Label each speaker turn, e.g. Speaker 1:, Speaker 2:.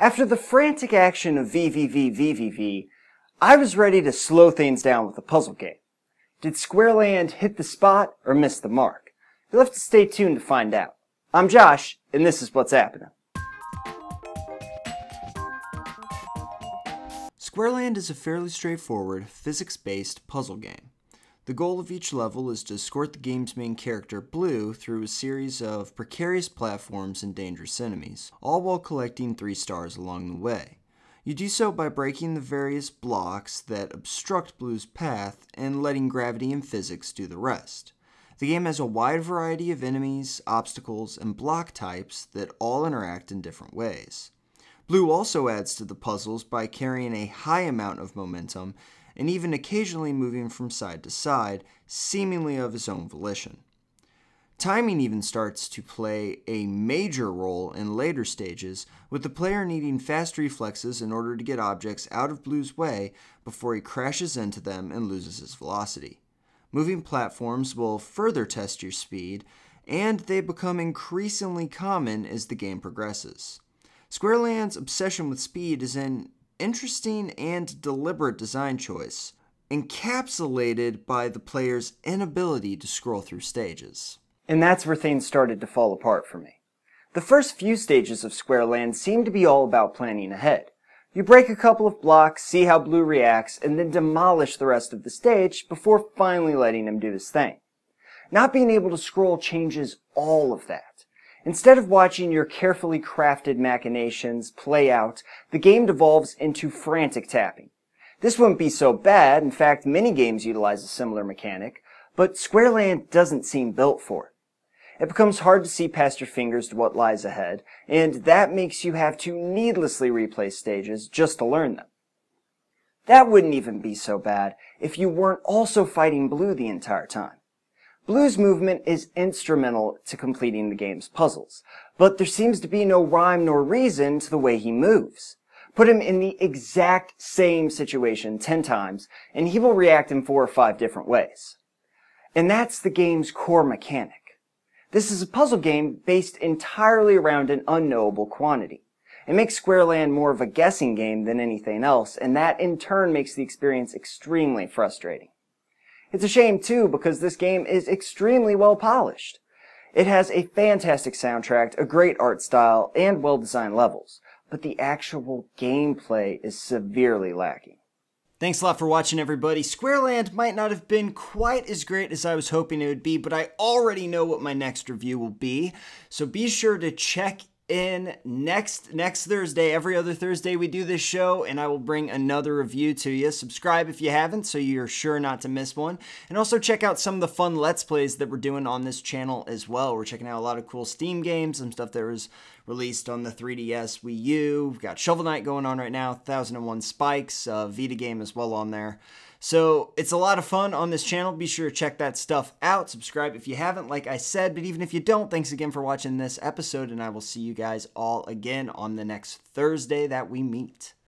Speaker 1: After the frantic action of VVVVVV, I was ready to slow things down with a puzzle game. Did Squareland hit the spot or miss the mark? You'll have to stay tuned to find out. I'm Josh, and this is what's happening.
Speaker 2: Squareland is a fairly straightforward, physics based puzzle game. The goal of each level is to escort the game's main character, Blue, through a series of precarious platforms and dangerous enemies, all while collecting three stars along the way. You do so by breaking the various blocks that obstruct Blue's path and letting gravity and physics do the rest. The game has a wide variety of enemies, obstacles, and block types that all interact in different ways. Blue also adds to the puzzles by carrying a high amount of momentum and even occasionally moving from side to side, seemingly of his own volition. Timing even starts to play a major role in later stages, with the player needing fast reflexes in order to get objects out of Blue's way before he crashes into them and loses his velocity. Moving platforms will further test your speed, and they become increasingly common as the game progresses. Squareland's obsession with speed is an interesting and deliberate design choice, encapsulated by the player's inability to scroll through stages.
Speaker 1: And that's where things started to fall apart for me. The first few stages of Squareland seem to be all about planning ahead. You break a couple of blocks, see how Blue reacts, and then demolish the rest of the stage before finally letting him do his thing. Not being able to scroll changes all of that. Instead of watching your carefully crafted machinations play out, the game devolves into frantic tapping. This wouldn't be so bad, in fact many games utilize a similar mechanic, but Squareland doesn't seem built for it. It becomes hard to see past your fingers to what lies ahead, and that makes you have to needlessly replay stages just to learn them. That wouldn't even be so bad if you weren't also fighting blue the entire time. Blue's movement is instrumental to completing the game's puzzles, but there seems to be no rhyme nor reason to the way he moves. Put him in the exact same situation 10 times, and he will react in four or five different ways. And that's the game's core mechanic. This is a puzzle game based entirely around an unknowable quantity. It makes Squareland more of a guessing game than anything else, and that in turn makes the experience extremely frustrating. It's a shame too because this game is extremely well polished. It has a fantastic soundtrack, a great art style, and well-designed levels, but the actual gameplay is severely lacking.
Speaker 2: Thanks a lot for watching, everybody. Squareland might not have been quite as great as I was hoping it would be, but I already know what my next review will be. So be sure to check in next next Thursday. Every other Thursday we do this show and I will bring another review to you. Subscribe if you haven't so you're sure not to miss one. And also check out some of the fun let's plays that we're doing on this channel as well. We're checking out a lot of cool Steam games, some stuff that was released on the 3DS Wii U. We've got Shovel Knight going on right now, 1001 Spikes, uh, Vita game as well on there. So it's a lot of fun on this channel. Be sure to check that stuff out. Subscribe if you haven't, like I said. But even if you don't, thanks again for watching this episode. And I will see you guys all again on the next Thursday that we meet.